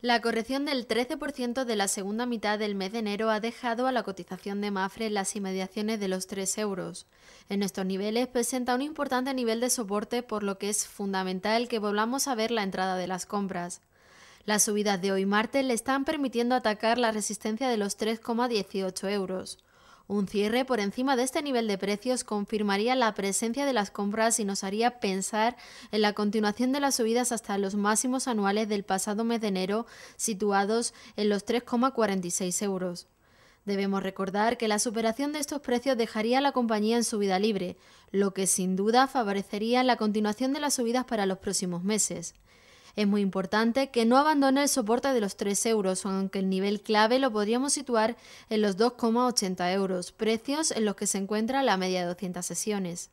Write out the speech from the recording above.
La corrección del 13% de la segunda mitad del mes de enero ha dejado a la cotización de Mafre en las inmediaciones de los 3 euros. En estos niveles presenta un importante nivel de soporte por lo que es fundamental que volvamos a ver la entrada de las compras. Las subidas de hoy martes le están permitiendo atacar la resistencia de los 3,18 euros. Un cierre por encima de este nivel de precios confirmaría la presencia de las compras y nos haría pensar en la continuación de las subidas hasta los máximos anuales del pasado mes de enero, situados en los 3,46 euros. Debemos recordar que la superación de estos precios dejaría a la compañía en subida libre, lo que sin duda favorecería la continuación de las subidas para los próximos meses. Es muy importante que no abandone el soporte de los 3 euros, aunque el nivel clave lo podríamos situar en los 2,80 euros, precios en los que se encuentra la media de 200 sesiones.